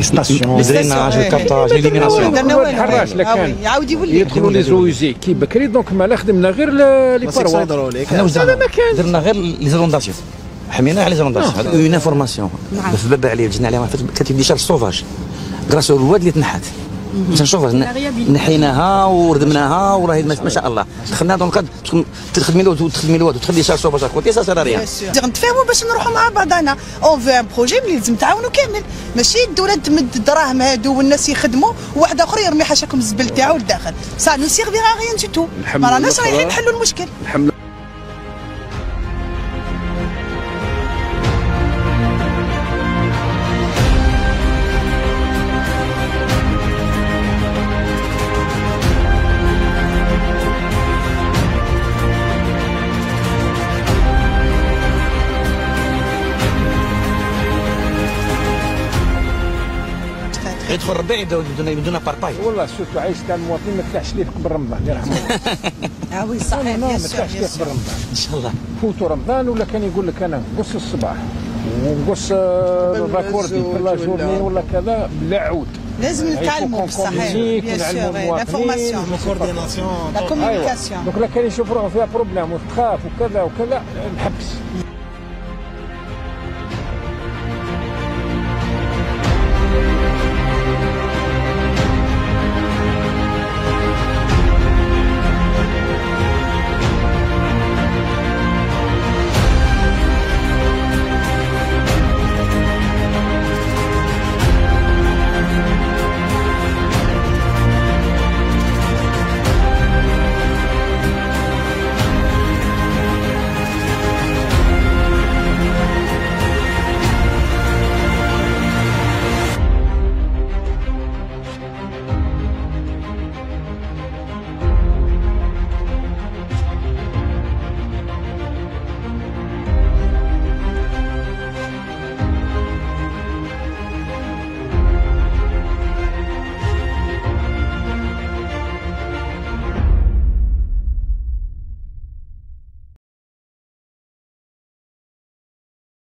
لي ستاسيون الدريناج الكابتاج ليليميناسيون الحراش لا آه كان وي، يعاود يولي يدخلوا لي زويزي كي بكري دونك ما لا خدمنا غير لي حنا باروا واش درنا درنا غير لي زونداسيون حمينا على لي زونداسيون هذا اون انفورماسيون نعم. في باب عليه جينا عليها كانت دي شارج سوفاج غراس الواد اللي تنحات مثلا شوف نحيناها وردمناها وراهي ما شاء الله. دخلنا دونك تخدمي الواد وتخدمي الواد وتخلي شارج سوفاج كوتي سا سير ريان نتفاهموا باش نروحوا مع بعضنا on fait un projet ملي لازم تعاونوا كامل. ماشي الدولة تمد الدراهم هادو والناس يخدموا وواحد آخر يرمي حاشاكم الزبل تاعو لداخل. ça nous servira rien du tout ما راناش رايحين. نحلوا المشكل. يدخل الربيع يبداو يدونا يدونا بارباي والله سورتو عايش تاع المواطن ما تفتحش ليه قبل رمضان يرحمه الله آه وي لا، صحيح لا، ما تفتحش ليه قبل رمضان. إن شاء الله. فوتوا رمضان ولا كان يقول لك أنا نقص الصباح. ونقص باكوردي في لا جورني ولا كذا بلا عود. لازم نتعلموا بصحيح كومونيك بيان ونعلموا سور المواطنين. لافورماسيون كورديناسيون لا كوميونيكاسيون دونك لا كان يشوف روحه فيها بروبليم وتخاف وكذا وكذا نحبس.